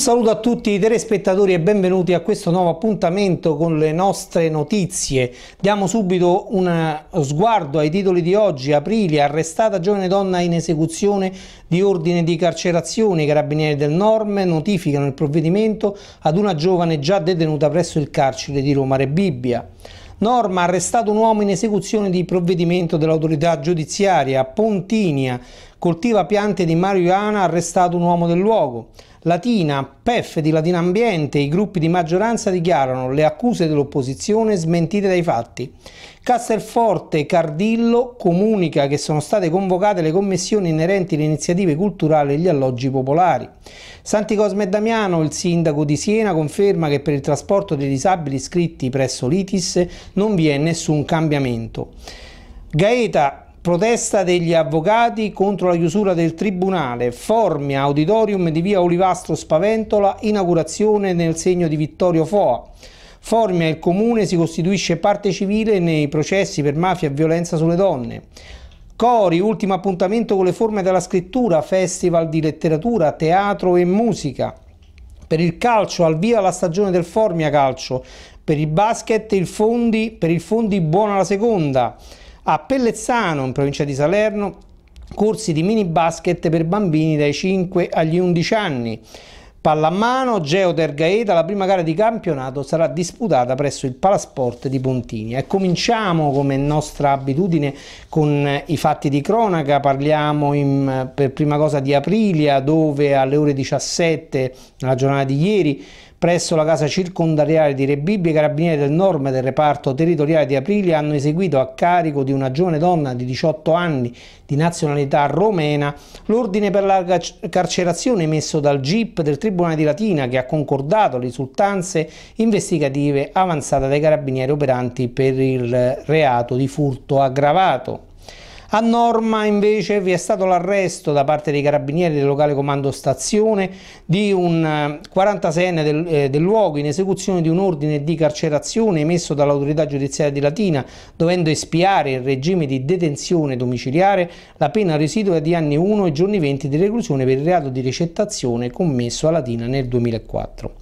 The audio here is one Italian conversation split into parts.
Un saluto a tutti i telespettatori e benvenuti a questo nuovo appuntamento con le nostre notizie. Diamo subito uno sguardo ai titoli di oggi. Aprilia, arrestata giovane donna in esecuzione di ordine di carcerazione. I carabinieri del Norme notificano il provvedimento ad una giovane già detenuta presso il carcere di Roma Rebibbia. Norma ha arrestato un uomo in esecuzione di provvedimento dell'autorità giudiziaria. Pontinia coltiva piante di marijuana, arrestato un uomo del luogo. Latina, PEF di Latina Ambiente i gruppi di maggioranza dichiarano le accuse dell'opposizione smentite dai fatti. Castelforte Cardillo comunica che sono state convocate le commissioni inerenti alle iniziative culturali e gli alloggi popolari. Santi Cosme e Damiano, il sindaco di Siena, conferma che per il trasporto dei disabili iscritti presso l'ITIS non vi è nessun cambiamento. Gaeta Protesta degli avvocati contro la chiusura del Tribunale, Formia, Auditorium di via Olivastro Spaventola, inaugurazione nel segno di Vittorio Foa. Formia il comune si costituisce parte civile nei processi per mafia e violenza sulle donne. Cori, ultimo appuntamento con le forme della scrittura, festival di letteratura, teatro e musica. Per il calcio, al via la stagione del Formia Calcio. Per il basket, il fondi, per il fondi buona la seconda. A Pellezzano, in provincia di Salerno, corsi di mini basket per bambini dai 5 agli 11 anni. Pallamano, Geoter Gaeta, la prima gara di campionato sarà disputata presso il Palasport di Pontini. E cominciamo come nostra abitudine con i fatti di cronaca, parliamo in, per prima cosa di Aprilia dove alle ore 17, nella giornata di ieri, Presso la casa circondariale di Rebibbia i carabinieri del Norme del reparto territoriale di Aprilia hanno eseguito a carico di una giovane donna di 18 anni di nazionalità romena l'ordine per la carcerazione emesso dal GIP del Tribunale di Latina che ha concordato le risultanze investigative avanzate dai carabinieri operanti per il reato di furto aggravato. A Norma invece vi è stato l'arresto da parte dei carabinieri del locale comando stazione di un 46enne eh, del, eh, del luogo in esecuzione di un ordine di carcerazione emesso dall'autorità giudiziaria di Latina dovendo espiare il regime di detenzione domiciliare la pena residua di anni 1 e giorni 20 di reclusione per il reato di ricettazione commesso a Latina nel 2004.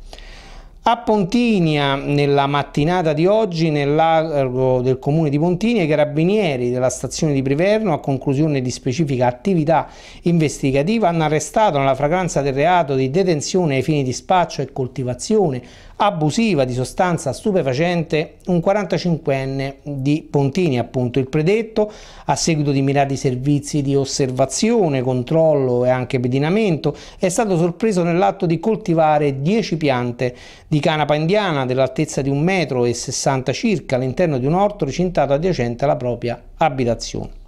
A Pontinia, nella mattinata di oggi, nell'argo del comune di Pontinia, i carabinieri della stazione di Priverno, a conclusione di specifica attività investigativa, hanno arrestato nella fragranza del reato di detenzione ai fini di spaccio e coltivazione abusiva di sostanza stupefacente un 45enne di Pontini, appunto il predetto, a seguito di mirati servizi di osservazione, controllo e anche pedinamento, è stato sorpreso nell'atto di coltivare 10 piante di canapa indiana dell'altezza di un metro e 60 circa all'interno di un orto recintato adiacente alla propria abitazione.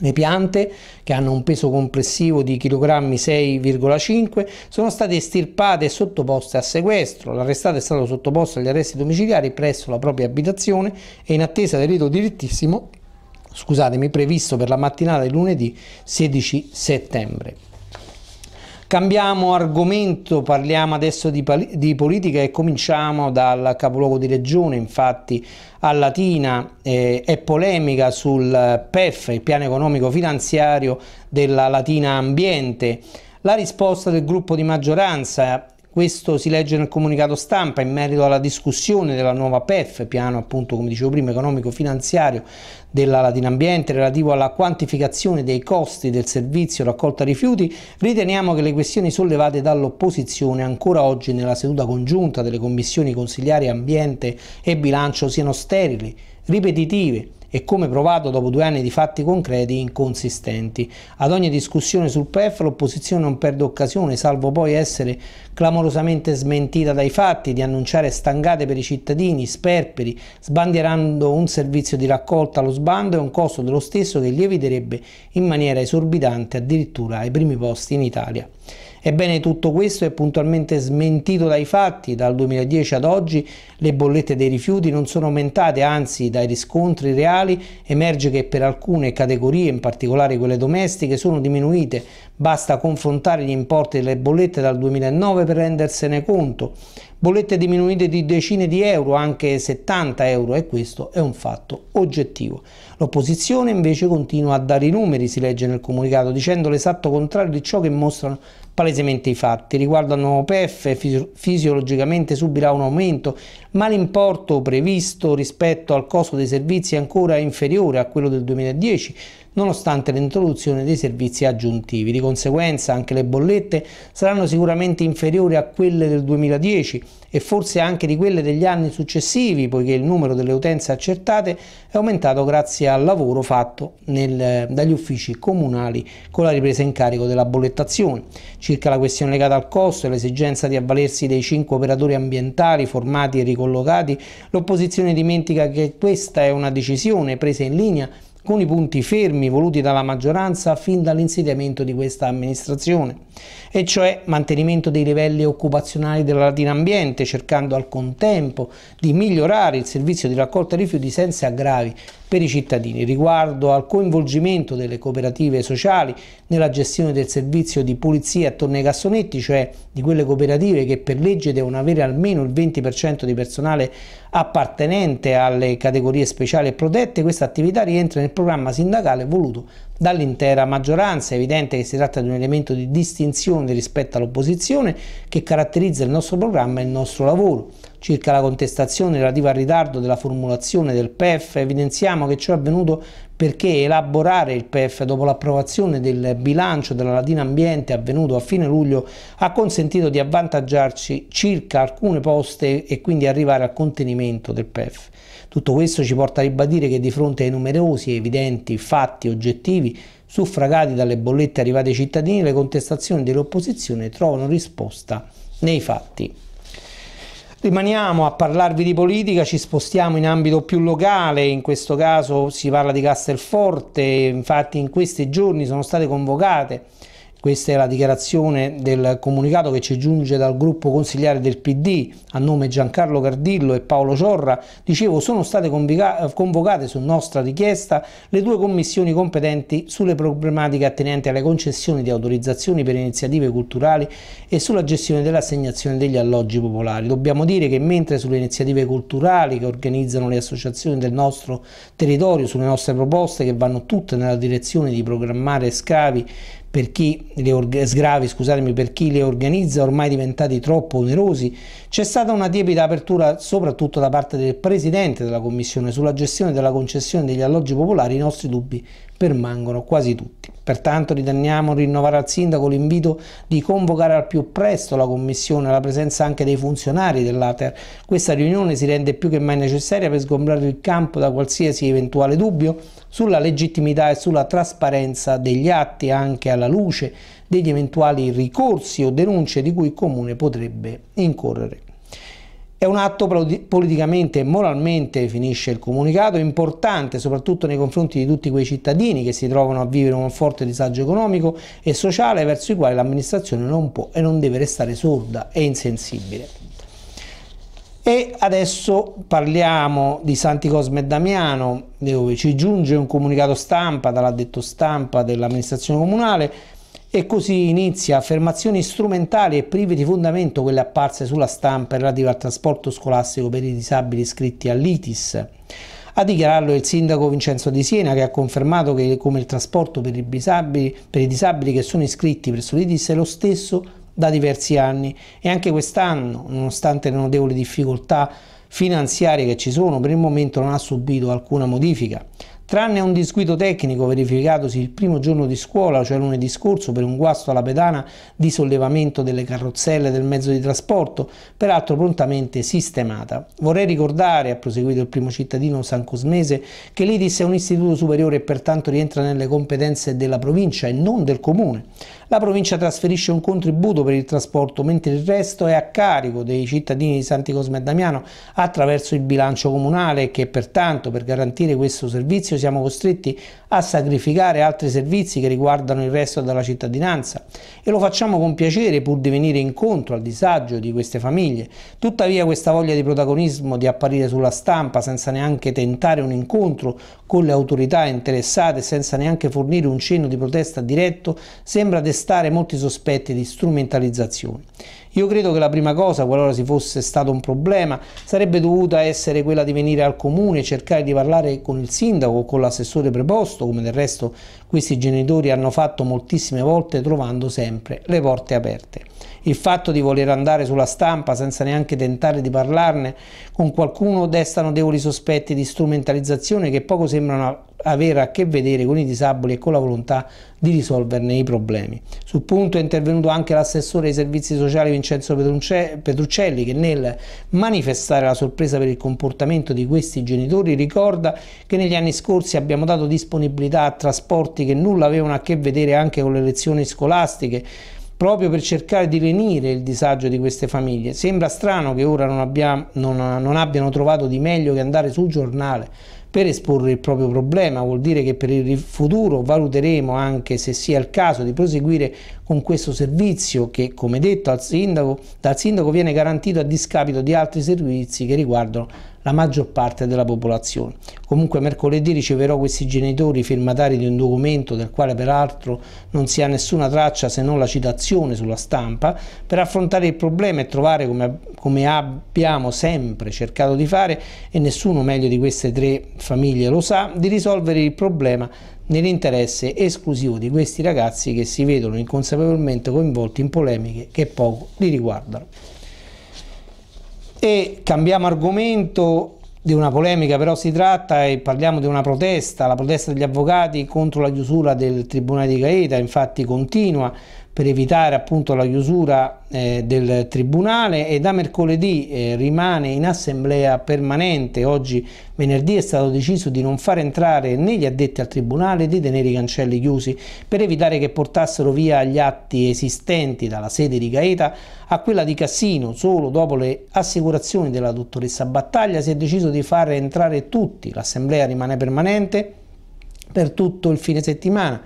Le piante, che hanno un peso complessivo di chilogrammi 6,5, sono state estirpate e sottoposte a sequestro. L'arrestato è stato sottoposto agli arresti domiciliari presso la propria abitazione e in attesa del rito direttissimo, scusatemi, previsto per la mattinata di lunedì 16 settembre. Cambiamo argomento, parliamo adesso di, di, politica e cominciamo dal capoluogo di regione, infatti a Latina eh, è polemica sul PEF, il piano economico finanziario della Latina Ambiente. La risposta del gruppo di maggioranza questo si legge nel comunicato stampa in merito alla discussione della nuova PEF, piano appunto come dicevo prima economico-finanziario della Latina Ambiente relativo alla quantificazione dei costi del servizio raccolta rifiuti, riteniamo che le questioni sollevate dall'opposizione ancora oggi nella seduta congiunta delle commissioni consigliari ambiente e bilancio siano sterili, ripetitive e come provato dopo due anni di fatti concreti inconsistenti. Ad ogni discussione sul PEF l'opposizione non perde occasione, salvo poi essere clamorosamente smentita dai fatti, di annunciare stangate per i cittadini, sperperi, sbandierando un servizio di raccolta allo sbando e un costo dello stesso che lieviterebbe in maniera esorbitante addirittura ai primi posti in Italia. Ebbene tutto questo è puntualmente smentito dai fatti, dal 2010 ad oggi le bollette dei rifiuti non sono aumentate, anzi dai riscontri reali emerge che per alcune categorie, in particolare quelle domestiche, sono diminuite, basta confrontare gli importi delle bollette dal 2009 per rendersene conto. Bollette diminuite di decine di euro, anche 70 euro e questo è un fatto oggettivo. L'opposizione invece continua a dare i numeri, si legge nel comunicato, dicendo l'esatto contrario di ciò che mostrano palesemente i fatti. Riguardo al nuovo PF, fisiologicamente subirà un aumento, ma l'importo previsto rispetto al costo dei servizi è ancora inferiore a quello del 2010, nonostante l'introduzione dei servizi aggiuntivi. Di conseguenza anche le bollette saranno sicuramente inferiori a quelle del 2010 e forse anche di quelle degli anni successivi, poiché il numero delle utenze accertate è aumentato grazie al lavoro fatto nel, dagli uffici comunali con la ripresa in carico della bollettazione. Circa la questione legata al costo e l'esigenza di avvalersi dei cinque operatori ambientali formati e ricollocati, l'opposizione dimentica che questa è una decisione presa in linea con i punti fermi voluti dalla maggioranza fin dall'insediamento di questa amministrazione, e cioè mantenimento dei livelli occupazionali della Latina Ambiente, cercando al contempo di migliorare il servizio di raccolta rifiuti senza aggravi per i cittadini. Riguardo al coinvolgimento delle cooperative sociali nella gestione del servizio di pulizia attorno ai cassonetti, cioè di quelle cooperative che per legge devono avere almeno il 20% di personale appartenente alle categorie speciali e protette, questa attività rientra nel programma sindacale voluto dall'intera maggioranza. È evidente che si tratta di un elemento di distinzione rispetto all'opposizione che caratterizza il nostro programma e il nostro lavoro. Circa la contestazione relativa al ritardo della formulazione del PEF, evidenziamo che ciò è avvenuto perché elaborare il PEF dopo l'approvazione del bilancio della Latina Ambiente avvenuto a fine luglio ha consentito di avvantaggiarci circa alcune poste e quindi arrivare al contenimento del PEF. Tutto questo ci porta a ribadire che di fronte ai numerosi e evidenti fatti oggettivi suffragati dalle bollette arrivate ai cittadini, le contestazioni dell'opposizione trovano risposta nei fatti. Rimaniamo a parlarvi di politica, ci spostiamo in ambito più locale, in questo caso si parla di Castelforte, infatti in questi giorni sono state convocate questa è la dichiarazione del comunicato che ci giunge dal gruppo consigliare del PD a nome Giancarlo Cardillo e Paolo Ciorra. Dicevo, sono state convocate su nostra richiesta le due commissioni competenti sulle problematiche attenenti alle concessioni di autorizzazioni per iniziative culturali e sulla gestione dell'assegnazione degli alloggi popolari. Dobbiamo dire che mentre sulle iniziative culturali che organizzano le associazioni del nostro territorio, sulle nostre proposte che vanno tutte nella direzione di programmare scavi per chi le sgravi scusatemi, per chi li organizza ormai diventati troppo onerosi, c'è stata una tiepida apertura soprattutto da parte del Presidente della Commissione sulla gestione della concessione degli alloggi popolari, i nostri dubbi permangono quasi tutti. Pertanto riteniamo rinnovare al Sindaco l'invito di convocare al più presto la Commissione alla presenza anche dei funzionari dell'ATER. Questa riunione si rende più che mai necessaria per sgombrare il campo da qualsiasi eventuale dubbio sulla legittimità e sulla trasparenza degli atti anche alla luce degli eventuali ricorsi o denunce di cui il Comune potrebbe incorrere. È un atto politicamente e moralmente, finisce il comunicato, importante soprattutto nei confronti di tutti quei cittadini che si trovano a vivere un forte disagio economico e sociale verso i quali l'amministrazione non può e non deve restare sorda e insensibile. E adesso parliamo di Santi Cosme e Damiano, dove ci giunge un comunicato stampa dall'addetto stampa dell'amministrazione comunale e così inizia affermazioni strumentali e prive di fondamento quelle apparse sulla stampa relative al trasporto scolastico per i disabili iscritti all'ITIS. A dichiararlo il sindaco Vincenzo Di Siena che ha confermato che come il trasporto per i disabili, per i disabili che sono iscritti presso l'ITIS è lo stesso da diversi anni e anche quest'anno, nonostante le notevoli difficoltà finanziarie che ci sono, per il momento non ha subito alcuna modifica. Tranne un disguido tecnico verificatosi il primo giorno di scuola, cioè lunedì scorso, per un guasto alla pedana di sollevamento delle carrozzelle del mezzo di trasporto, peraltro prontamente sistemata. Vorrei ricordare, ha proseguito il primo cittadino San Cosmese, che l'IDIS è un istituto superiore e pertanto rientra nelle competenze della provincia e non del comune. La provincia trasferisce un contributo per il trasporto, mentre il resto è a carico dei cittadini di Santi Cosme e Damiano attraverso il bilancio comunale che pertanto per garantire questo servizio siamo costretti a sacrificare altri servizi che riguardano il resto della cittadinanza e lo facciamo con piacere pur di venire incontro al disagio di queste famiglie. Tuttavia questa voglia di protagonismo, di apparire sulla stampa senza neanche tentare un incontro con le autorità interessate, senza neanche fornire un cenno di protesta diretto, sembra destare molti sospetti di strumentalizzazione. Io credo che la prima cosa, qualora si fosse stato un problema, sarebbe dovuta essere quella di venire al comune e cercare di parlare con il sindaco o con l'assessore preposto, come del resto questi genitori hanno fatto moltissime volte trovando sempre le porte aperte. Il fatto di voler andare sulla stampa senza neanche tentare di parlarne con qualcuno desta notevoli sospetti di strumentalizzazione che poco sembrano avere a che vedere con i disabili e con la volontà di risolverne i problemi. Sul punto è intervenuto anche l'assessore ai servizi sociali Vincenzo Petruccelli che nel manifestare la sorpresa per il comportamento di questi genitori ricorda che negli anni scorsi abbiamo dato disponibilità a trasporti che nulla avevano a che vedere anche con le lezioni scolastiche proprio per cercare di lenire il disagio di queste famiglie. Sembra strano che ora non, abbiamo, non, non abbiano trovato di meglio che andare sul giornale per esporre il proprio problema, vuol dire che per il futuro valuteremo anche se sia il caso di proseguire con questo servizio che, come detto al sindaco, dal sindaco viene garantito a discapito di altri servizi che riguardano la maggior parte della popolazione. Comunque mercoledì riceverò questi genitori firmatari di un documento del quale peraltro non si ha nessuna traccia se non la citazione sulla stampa per affrontare il problema e trovare come, come abbiamo sempre cercato di fare e nessuno meglio di queste tre famiglie lo sa, di risolvere il problema nell'interesse esclusivo di questi ragazzi che si vedono inconsapevolmente coinvolti in polemiche che poco li riguardano. E cambiamo argomento di una polemica, però si tratta e parliamo di una protesta, la protesta degli avvocati contro la chiusura del Tribunale di Gaeta, infatti continua per evitare appunto la chiusura eh, del Tribunale e da mercoledì eh, rimane in assemblea permanente. Oggi venerdì è stato deciso di non far entrare né gli addetti al Tribunale né di tenere i cancelli chiusi per evitare che portassero via gli atti esistenti dalla sede di Gaeta a quella di Cassino. Solo dopo le assicurazioni della dottoressa Battaglia si è deciso di far entrare tutti. L'assemblea rimane permanente per tutto il fine settimana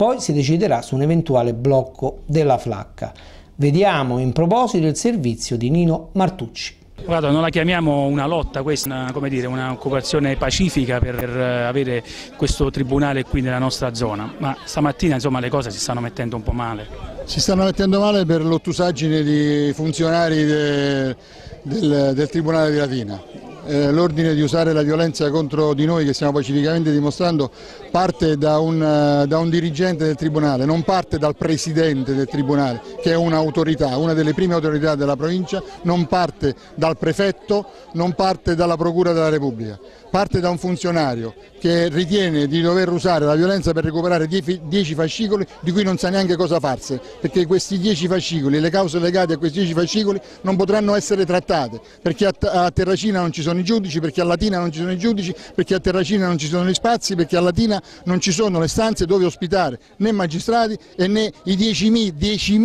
poi si deciderà su un eventuale blocco della flacca. Vediamo in proposito il servizio di Nino Martucci. Guarda, non la chiamiamo una lotta, questa è un'occupazione pacifica per avere questo tribunale qui nella nostra zona, ma stamattina insomma, le cose si stanno mettendo un po' male. Si stanno mettendo male per l'ottusaggine di funzionari de, del, del Tribunale di Latina eh, l'ordine di usare la violenza contro di noi che stiamo pacificamente dimostrando parte da un, uh, da un dirigente del Tribunale, non parte dal Presidente del Tribunale che è un'autorità, una delle prime autorità della provincia, non parte dal Prefetto, non parte dalla Procura della Repubblica parte da un funzionario che ritiene di dover usare la violenza per recuperare 10 fascicoli di cui non sa neanche cosa farsi, perché questi 10 fascicoli, le cause legate a questi 10 fascicoli non potranno essere trattate, perché a Terracina non ci sono i giudici, perché a Latina non ci sono i giudici, perché a Terracina non ci sono gli spazi, perché a Latina non ci sono le stanze dove ospitare né magistrati e né i 10.000 10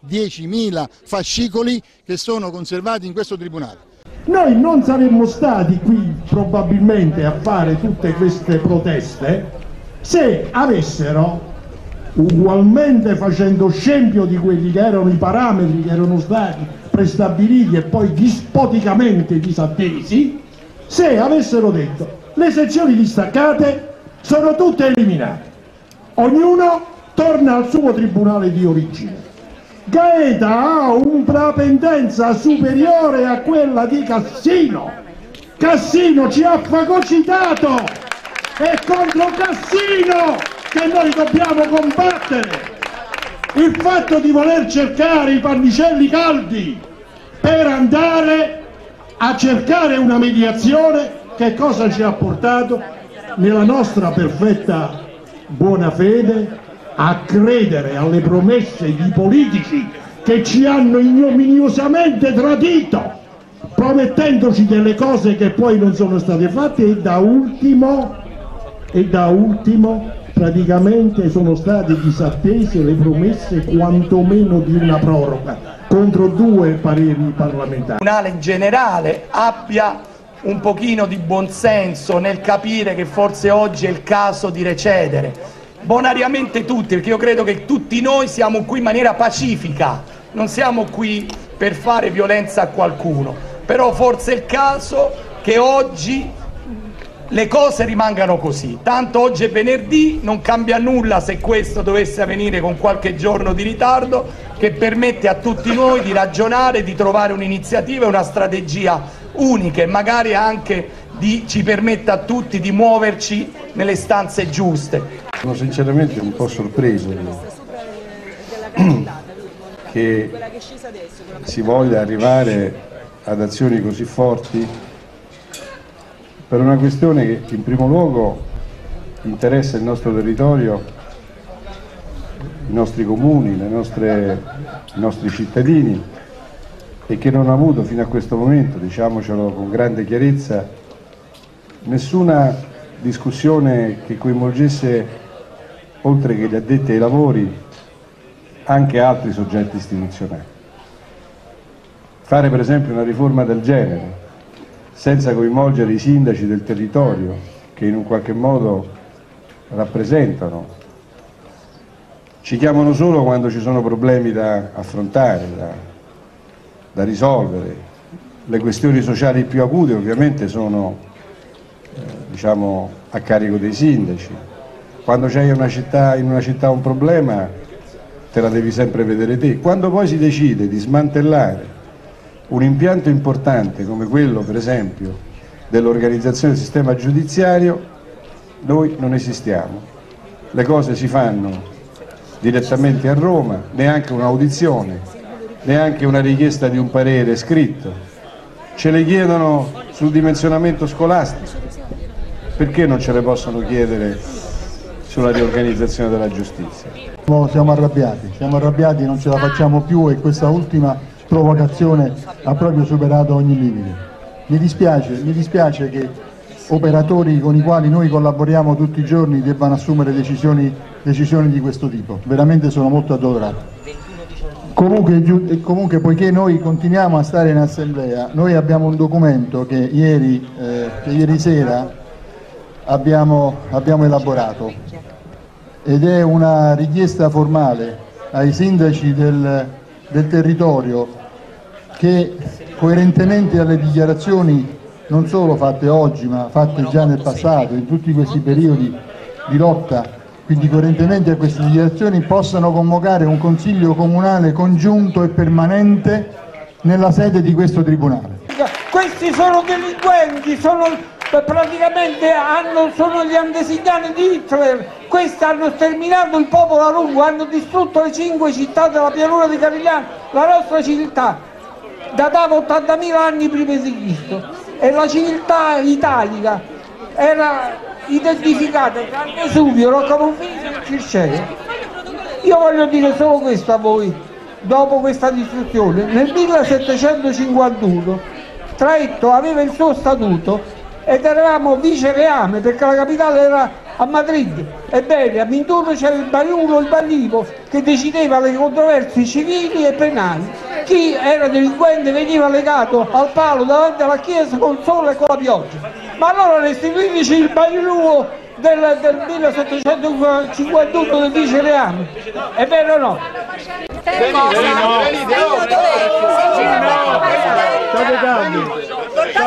10 fascicoli che sono conservati in questo tribunale. Noi non saremmo stati qui probabilmente a fare tutte queste proteste se avessero ugualmente facendo scempio di quelli che erano i parametri che erano stati prestabiliti e poi dispoticamente disattesi, se avessero detto le sezioni distaccate sono tutte eliminate, ognuno torna al suo tribunale di origine Gaeta ha una pendenza superiore a quella di Cassino. Cassino ci ha fagocitato. È contro Cassino che noi dobbiamo combattere. Il fatto di voler cercare i pannicelli caldi per andare a cercare una mediazione, che cosa ci ha portato? Nella nostra perfetta buona fede a credere alle promesse di politici che ci hanno ignominiosamente tradito, promettendoci delle cose che poi non sono state fatte e da ultimo, e da ultimo praticamente sono state disattese le promesse quantomeno di una proroga contro due pareri parlamentari. Un Tribunale generale abbia un pochino di buonsenso nel capire che forse oggi è il caso di recedere bonariamente tutti, perché io credo che tutti noi siamo qui in maniera pacifica, non siamo qui per fare violenza a qualcuno, però forse è il caso che oggi le cose rimangano così. Tanto oggi è venerdì, non cambia nulla se questo dovesse avvenire con qualche giorno di ritardo, che permette a tutti noi di ragionare, di trovare un'iniziativa e una strategia unica e magari anche di, ci permetta a tutti di muoverci nelle stanze giuste. Sono sinceramente un po' sorpreso che si voglia arrivare ad azioni così forti per una questione che in primo luogo interessa il nostro territorio, i nostri comuni, nostre, i nostri cittadini e che non ha avuto fino a questo momento, diciamocelo con grande chiarezza, nessuna discussione che coinvolgesse, oltre che gli addetti ai lavori, anche altri soggetti istituzionali. Fare per esempio una riforma del genere, senza coinvolgere i sindaci del territorio che in un qualche modo rappresentano. Ci chiamano solo quando ci sono problemi da affrontare, da, da risolvere. Le questioni sociali più acute ovviamente sono eh, diciamo, a carico dei sindaci. Quando c'è in una città un problema te la devi sempre vedere te. Quando poi si decide di smantellare un impianto importante come quello per esempio dell'organizzazione del sistema giudiziario noi non esistiamo. Le cose si fanno direttamente a Roma neanche un'audizione neanche una richiesta di un parere scritto. Ce le chiedono sul dimensionamento scolastico. Perché non ce le possono chiedere sulla riorganizzazione della giustizia? Siamo arrabbiati, siamo arrabbiati, non ce la facciamo più e questa ultima provocazione ha proprio superato ogni limite. Mi dispiace, mi dispiace che operatori con i quali noi collaboriamo tutti i giorni debbano assumere decisioni, decisioni di questo tipo, veramente sono molto addolorato. Comunque, comunque, poiché noi continuiamo a stare in assemblea, noi abbiamo un documento che ieri, eh, che ieri sera abbiamo, abbiamo elaborato ed è una richiesta formale ai sindaci del, del territorio che coerentemente alle dichiarazioni non solo fatte oggi ma fatte già nel passato, in tutti questi periodi di lotta, quindi coerentemente a queste dichiarazioni possano convocare un consiglio comunale congiunto e permanente nella sede di questo tribunale. Questi sono delinquenti, sono praticamente hanno, sono gli andesignani di Hitler, questi hanno sterminato il popolo a lungo, hanno distrutto le cinque città della pianura di Carigliano, la nostra civiltà, datava 80.000 anni prima di Cristo e la civiltà italica era identificata tra Vesuvio, Rocca Monfisi e Circeo. Io voglio dire solo questo a voi, dopo questa distruzione. Nel 1751 Traetto aveva il suo statuto ed eravamo vice reame perché la capitale era a Madrid. Ebbene, a Minturno c'era il Bariulo, il Ballivo che decideva le controversie civili e penali. Chi era delinquente veniva legato al palo davanti alla chiesa con il sole e con la pioggia. Ma allora restituiteci il Bariulo del, del 1751 del vice reame. È vero o no? Venite, venite, State calmi,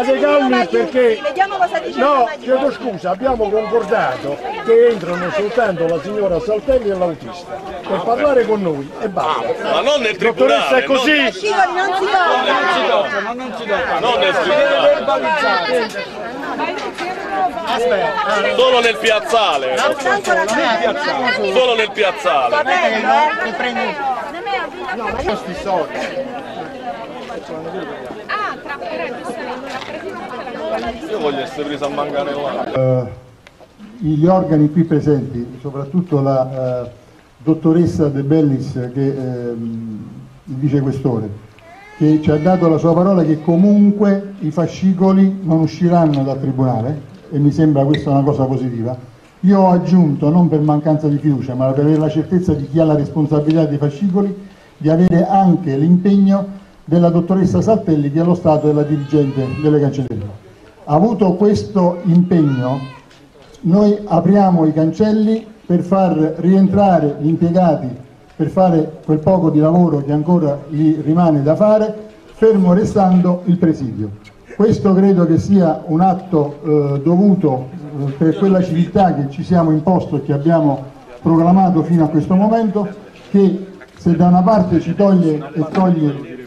state calmi perché no, chiedo scusa, abbiamo concordato che entrano soltanto la signora Saltelli e l'autista per parlare con noi e basta. Ma non nel tribunale, è così. Non si tocca, non si tocca, non nel tribunale. Aspetta, solo nel piazzale. Solo nel piazzale. Eh? No, ma io sti soldi. Ah, tra Io voglio essere preso a mancare là. Uh, gli organi qui presenti, soprattutto la uh, dottoressa De Bellis, che uh, il vicequestore, che ci ha dato la sua parola che comunque i fascicoli non usciranno dal Tribunale e mi sembra questa una cosa positiva. Io ho aggiunto, non per mancanza di fiducia, ma per avere la certezza di chi ha la responsabilità dei fascicoli, di avere anche l'impegno della dottoressa Saltelli che è lo Stato e la dirigente delle cancellerie. Avuto questo impegno noi apriamo i cancelli per far rientrare gli impiegati per fare quel poco di lavoro che ancora gli rimane da fare, fermo restando il presidio. Questo credo che sia un atto eh, dovuto eh, per quella civiltà che ci siamo imposto e che abbiamo proclamato fino a questo momento, che se da una parte ci toglie e toglie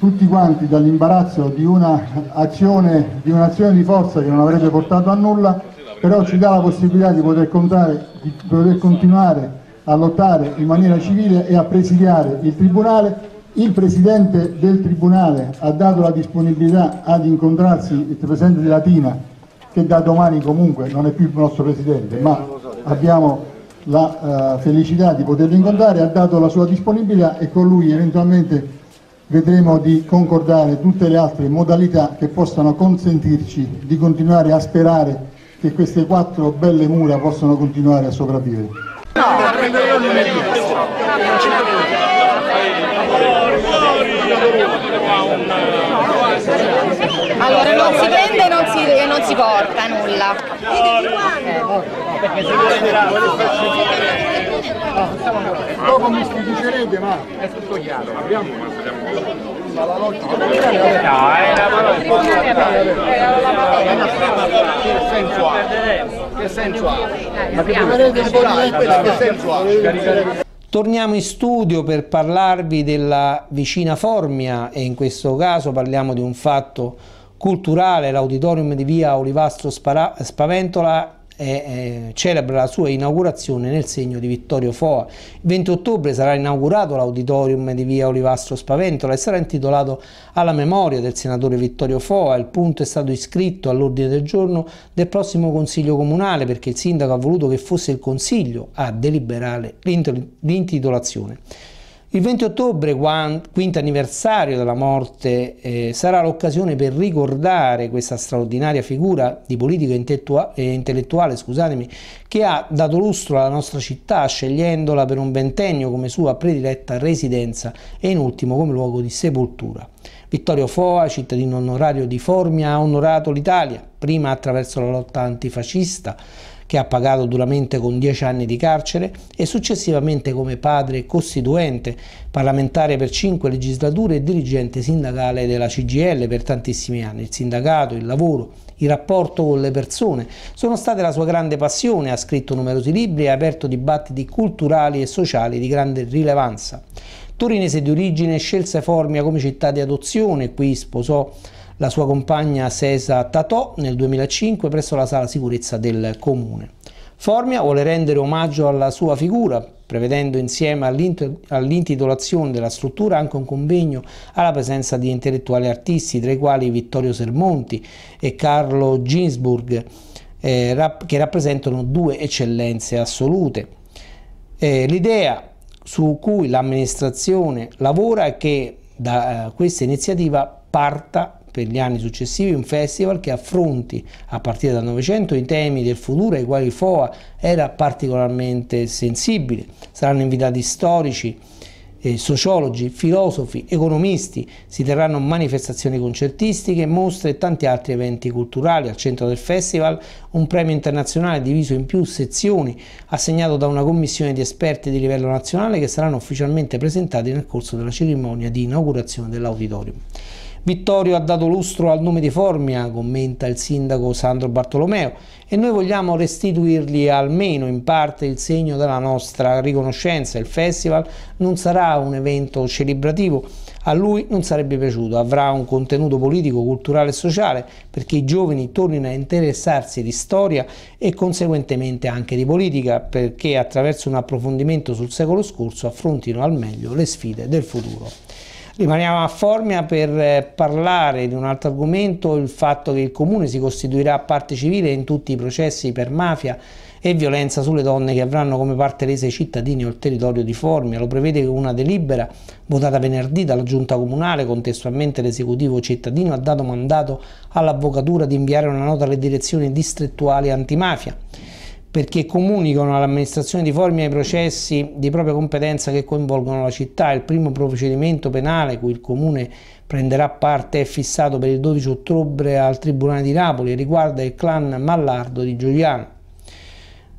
tutti quanti dall'imbarazzo di un'azione di, un'azione di forza che non avrebbe portato a nulla, però ci dà la possibilità di poter, contare, di poter continuare a lottare in maniera civile e a presidiare il Tribunale. Il Presidente del Tribunale ha dato la disponibilità ad incontrarsi il Presidente di Latina, che da domani comunque non è più il nostro Presidente, ma abbiamo la uh, felicità di poterlo incontrare, ha dato la sua disponibilità e con lui eventualmente vedremo di concordare tutte le altre modalità che possano consentirci di continuare a sperare che queste quattro belle mura possano continuare a sopravvivere. Allora non si e non si porta nulla. Dopo mi sfiducerete ma è tutto chiaro. Abbiamo logica no, è la parola che senso ha? Che senso ha? Ma che che senso ha? Torniamo in studio per parlarvi della vicina Formia e in questo caso parliamo di un fatto culturale, l'auditorium di via Olivastro Spaventola e, celebra la sua inaugurazione nel segno di Vittorio Foa. Il 20 ottobre sarà inaugurato l'auditorium di via Olivastro Spaventola e sarà intitolato alla memoria del senatore Vittorio Foa. Il punto è stato iscritto all'ordine del giorno del prossimo Consiglio Comunale perché il sindaco ha voluto che fosse il Consiglio a deliberare l'intitolazione. Il 20 ottobre, quinto anniversario della morte, eh, sarà l'occasione per ricordare questa straordinaria figura di politica e intellettuale scusatemi, che ha dato lustro alla nostra città scegliendola per un ventennio come sua prediletta residenza e in ultimo come luogo di sepoltura. Vittorio Foa, cittadino onorario di Formia, ha onorato l'Italia, prima attraverso la lotta antifascista, che ha pagato duramente con dieci anni di carcere e successivamente come padre costituente, parlamentare per cinque legislature e dirigente sindacale della CGL per tantissimi anni. Il sindacato, il lavoro, il rapporto con le persone sono state la sua grande passione, ha scritto numerosi libri e ha aperto dibattiti culturali e sociali di grande rilevanza. Torinese di origine, scelse Formia come città di adozione, qui sposò la sua compagna Sesa Tatò nel 2005 presso la sala sicurezza del comune. Formia vuole rendere omaggio alla sua figura, prevedendo insieme all'intitolazione della struttura anche un convegno alla presenza di intellettuali artisti, tra i quali Vittorio Sermonti e Carlo Ginsburg, eh, che rappresentano due eccellenze assolute. Eh, L'idea su cui l'amministrazione lavora è che da eh, questa iniziativa parta per gli anni successivi un festival che affronti a partire dal Novecento i temi del futuro ai quali FOA era particolarmente sensibile. Saranno invitati storici, eh, sociologi, filosofi, economisti, si terranno manifestazioni concertistiche, mostre e tanti altri eventi culturali. Al centro del festival un premio internazionale diviso in più sezioni, assegnato da una commissione di esperti di livello nazionale che saranno ufficialmente presentati nel corso della cerimonia di inaugurazione dell'auditorium. Vittorio ha dato lustro al nome di Formia, commenta il sindaco Sandro Bartolomeo, e noi vogliamo restituirgli almeno in parte il segno della nostra riconoscenza. Il festival non sarà un evento celebrativo, a lui non sarebbe piaciuto, avrà un contenuto politico, culturale e sociale perché i giovani tornino a interessarsi di storia e conseguentemente anche di politica perché attraverso un approfondimento sul secolo scorso affrontino al meglio le sfide del futuro. Rimaniamo a Formia per eh, parlare di un altro argomento, il fatto che il Comune si costituirà parte civile in tutti i processi per mafia e violenza sulle donne che avranno come parte resa i cittadini o il territorio di Formia. Lo prevede una delibera votata venerdì dalla Giunta Comunale, contestualmente l'esecutivo cittadino ha dato mandato all'Avvocatura di inviare una nota alle direzioni distrettuali antimafia perché comunicano all'amministrazione di Formia i processi di propria competenza che coinvolgono la città. Il primo procedimento penale cui il Comune prenderà parte è fissato per il 12 ottobre al Tribunale di Napoli e riguarda il clan Mallardo di Giuliano.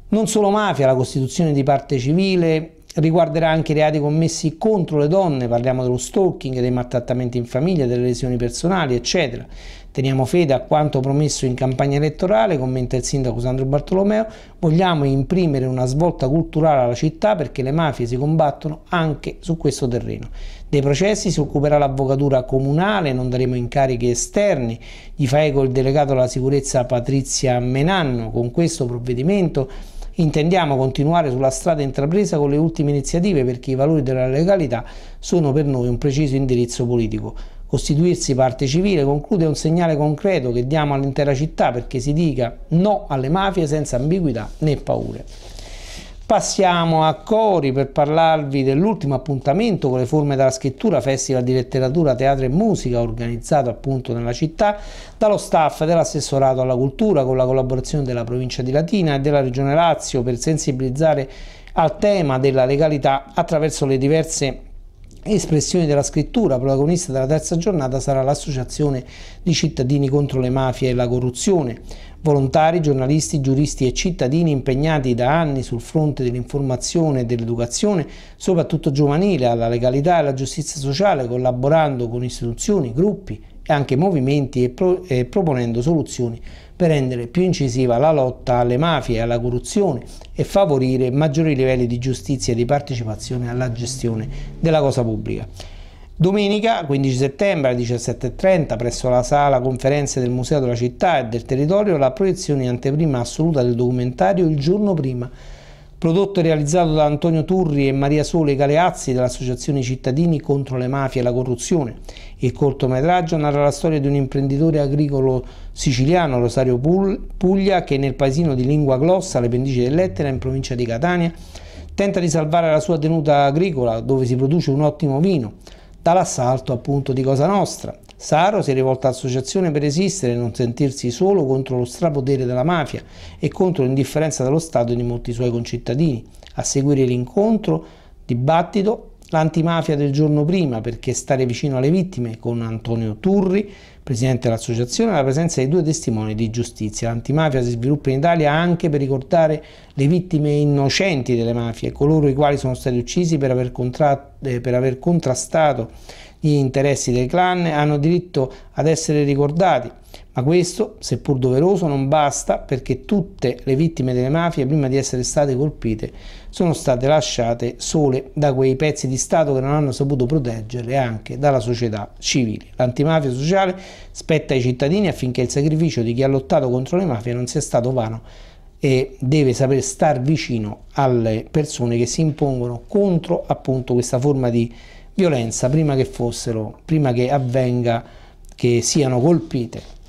Non solo mafia, la costituzione di parte civile riguarderà anche i reati commessi contro le donne, parliamo dello stalking, dei maltrattamenti in famiglia, delle lesioni personali, eccetera. Teniamo fede a quanto promesso in campagna elettorale, commenta il sindaco Sandro Bartolomeo, vogliamo imprimere una svolta culturale alla città perché le mafie si combattono anche su questo terreno. Dei processi si occuperà l'avvocatura comunale, non daremo incarichi esterni, gli fa eco il delegato alla sicurezza Patrizia Menanno. Con questo provvedimento intendiamo continuare sulla strada intrapresa con le ultime iniziative perché i valori della legalità sono per noi un preciso indirizzo politico. Costituirsi parte civile conclude un segnale concreto che diamo all'intera città perché si dica no alle mafie senza ambiguità né paure. Passiamo a Cori per parlarvi dell'ultimo appuntamento con le forme della scrittura, Festival di Letteratura, Teatro e Musica, organizzato appunto nella città dallo staff dell'assessorato alla cultura con la collaborazione della provincia di Latina e della regione Lazio per sensibilizzare al tema della legalità attraverso le diverse espressioni della scrittura, protagonista della terza giornata sarà l'Associazione di cittadini contro le mafie e la corruzione. Volontari, giornalisti, giuristi e cittadini impegnati da anni sul fronte dell'informazione e dell'educazione, soprattutto giovanile, alla legalità e alla giustizia sociale, collaborando con istituzioni, gruppi e anche movimenti e, pro e proponendo soluzioni per rendere più incisiva la lotta alle mafie e alla corruzione e favorire maggiori livelli di giustizia e di partecipazione alla gestione della cosa pubblica. Domenica 15 settembre alle 17.30 presso la sala conferenze del Museo della Città e del Territorio la proiezione in anteprima assoluta del documentario Il giorno prima prodotto e realizzato da Antonio Turri e Maria Sole Galeazzi dell'Associazione Cittadini contro le mafie e la corruzione. Il cortometraggio narra la storia di un imprenditore agricolo siciliano, Rosario Puglia, che nel paesino di Lingua Glossa, alle pendici dell'Ettera, in provincia di Catania, tenta di salvare la sua tenuta agricola, dove si produce un ottimo vino, dall'assalto appunto di Cosa Nostra. Saro si è rivolto all'associazione per esistere e non sentirsi solo contro lo strapotere della mafia e contro l'indifferenza dello Stato e di molti suoi concittadini. A seguire l'incontro, dibattito, l'antimafia del giorno prima perché stare vicino alle vittime con Antonio Turri, presidente dell'associazione, la presenza di due testimoni di giustizia. L'antimafia si sviluppa in Italia anche per ricordare le vittime innocenti delle mafie, coloro i quali sono stati uccisi per aver, eh, per aver contrastato gli interessi dei clan hanno diritto ad essere ricordati, ma questo, seppur doveroso, non basta perché tutte le vittime delle mafie, prima di essere state colpite, sono state lasciate sole da quei pezzi di Stato che non hanno saputo proteggerle anche dalla società civile. L'antimafia sociale spetta ai cittadini affinché il sacrificio di chi ha lottato contro le mafie non sia stato vano e deve saper star vicino alle persone che si impongono contro appunto questa forma di violenza prima che fossero, prima che avvenga che siano colpite.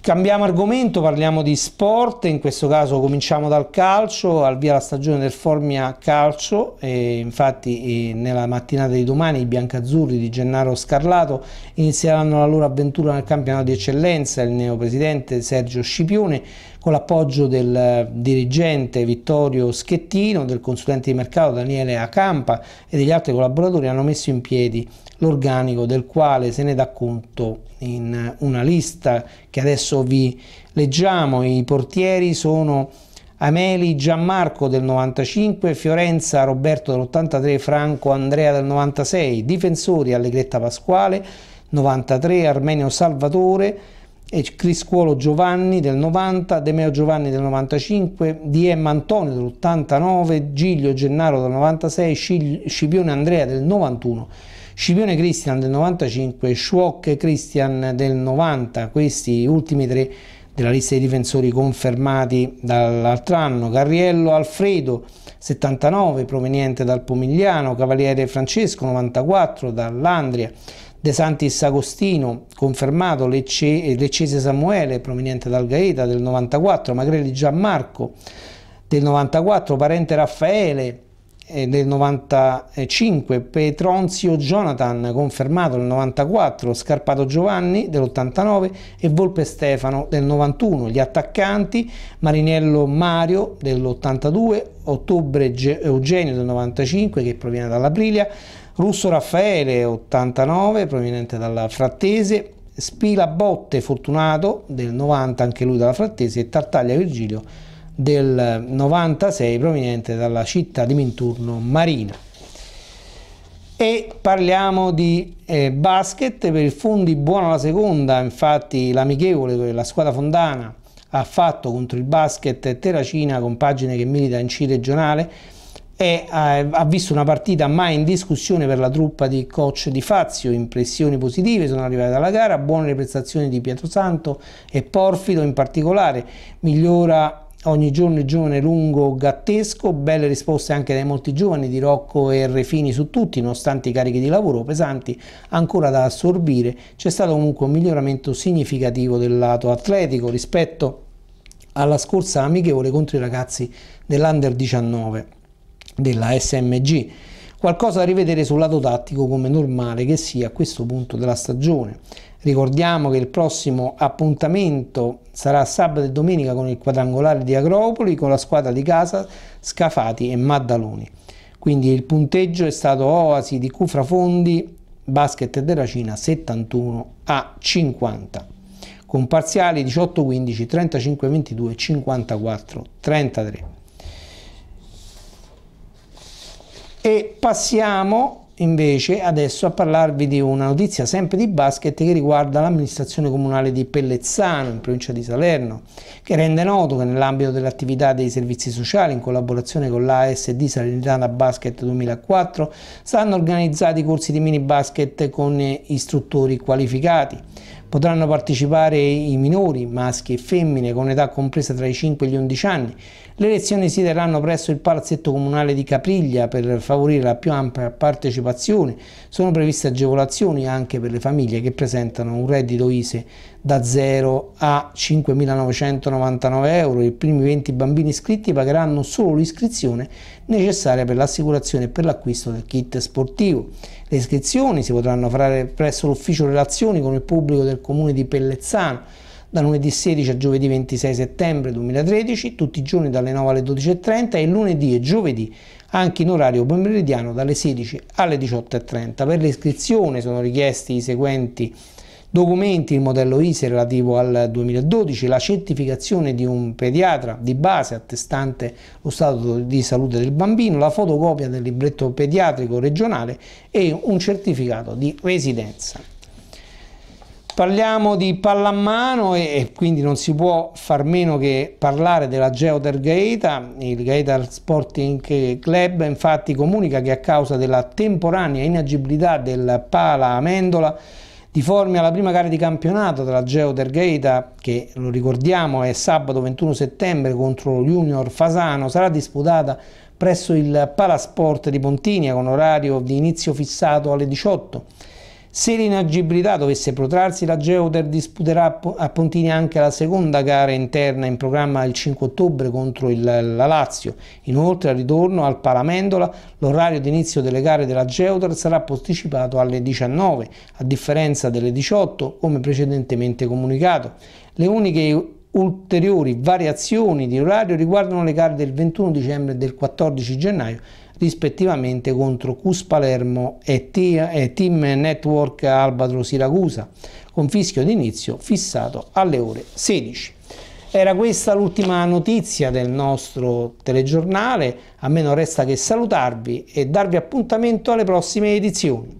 Cambiamo argomento, parliamo di sport, in questo caso cominciamo dal calcio, al via la stagione del Formia Calcio, e infatti nella mattinata di domani i biancazzurri di Gennaro Scarlato inizieranno la loro avventura nel campionato di eccellenza, il neopresidente Sergio Scipione con l'appoggio del dirigente Vittorio Schettino, del consulente di mercato Daniele Acampa e degli altri collaboratori hanno messo in piedi l'organico del quale se ne dà conto in una lista che adesso vi leggiamo. I portieri sono Ameli Gianmarco del 95, Fiorenza Roberto dell'83, Franco Andrea del 96, difensori Allegretta Pasquale 93, Armenio Salvatore e Criscuolo Giovanni del 90, Demeo Giovanni del 95, DM Antonio dell'89, Giglio Gennaro del 96, Scipione Andrea del 91, Scipione Cristian del 95 e Schwock Cristian del 90, questi ultimi tre della lista dei difensori confermati dall'altro anno, Carriello Alfredo 79 proveniente dal Pomigliano, Cavaliere Francesco 94 dall'Andria, De Santis Agostino, confermato. Lecce, Leccese Samuele, proveniente dal Gaeta del 94, Magrelli Gianmarco del 94, Parente Raffaele del 95, Petronzio Jonathan, confermato nel 94, Scarpato Giovanni dell'89 e Volpe Stefano del 91. Gli attaccanti Marinello Mario dell'82, Ottobre Eugenio del 95 che proviene dall'Aprilia, Russo Raffaele 89 proveniente dalla Frattese, Spila Botte Fortunato del 90 anche lui dalla Frattese e Tartaglia Virgilio del 96 proveniente dalla città di Minturno Marina. E parliamo di eh, basket. Per il Fondi buono la seconda, infatti l'amichevole che la squadra fondana ha fatto contro il basket Terracina con pagine che milita in C regionale e ha visto una partita mai in discussione per la truppa di coach di Fazio, impressioni positive sono arrivate dalla gara, buone le prestazioni di Pietrosanto e Porfido in particolare, migliora ogni giorno il giovane lungo gattesco, belle risposte anche dai molti giovani di Rocco e Refini su tutti, nonostante i carichi di lavoro pesanti ancora da assorbire, c'è stato comunque un miglioramento significativo del lato atletico rispetto alla scorsa amichevole contro i ragazzi dell'Under 19 della SMG. Qualcosa da rivedere sul lato tattico come normale che sia a questo punto della stagione. Ricordiamo che il prossimo appuntamento sarà sabato e domenica con il quadrangolare di Agropoli con la squadra di casa Scafati e Maddaloni. Quindi il punteggio è stato Oasi di Cufrafondi, Basket e Deracina 71 a 50 con parziali 18-15, 35-22, 54-33. E passiamo invece adesso a parlarvi di una notizia sempre di basket che riguarda l'amministrazione comunale di Pellezzano in provincia di Salerno che rende noto che nell'ambito dell'attività dei servizi sociali in collaborazione con l'ASD Salernitana Basket 2004 saranno organizzati corsi di mini basket con istruttori qualificati Potranno partecipare i minori, maschi e femmine, con età compresa tra i 5 e gli 11 anni. Le lezioni si terranno presso il palazzetto comunale di Capriglia per favorire la più ampia partecipazione. Sono previste agevolazioni anche per le famiglie che presentano un reddito ISE da 0 a 5.999 euro. I primi 20 bambini iscritti pagheranno solo l'iscrizione necessaria per l'assicurazione e per l'acquisto del kit sportivo. Le iscrizioni si potranno fare presso l'ufficio relazioni con il pubblico del comune di Pellezzano da lunedì 16 a giovedì 26 settembre 2013, tutti i giorni dalle 9 alle 12.30 e lunedì e giovedì anche in orario pomeridiano dalle 16 alle 18.30. Per l'iscrizione sono richiesti i seguenti documenti il modello ISE relativo al 2012, la certificazione di un pediatra di base attestante lo stato di salute del bambino, la fotocopia del libretto pediatrico regionale e un certificato di residenza. Parliamo di pallamano e, e quindi non si può far meno che parlare della Geoter Gaeta. Il Gaeta Sporting Club infatti comunica che a causa della temporanea inagibilità del Pala Amendola di forme alla prima gara di campionato della Geoter Gaeta, che lo ricordiamo è sabato 21 settembre contro Junior Fasano, sarà disputata presso il Palasport di Pontinia con orario di inizio fissato alle 18. Se l'inagibilità dovesse protrarsi, la Geoter disputerà a Pontini anche la seconda gara interna in programma il 5 ottobre contro il, la Lazio. Inoltre, al ritorno al Palamendola, l'orario di inizio delle gare della Geoter sarà posticipato alle 19, a differenza delle 18, come precedentemente comunicato. Le uniche ulteriori variazioni di orario riguardano le gare del 21 dicembre e del 14 gennaio rispettivamente contro Cus Palermo e, Team Network Albatro Siracusa, con fischio d'inizio fissato alle ore 16. Era questa l'ultima notizia del nostro telegiornale, a me non resta che salutarvi e darvi appuntamento alle prossime edizioni.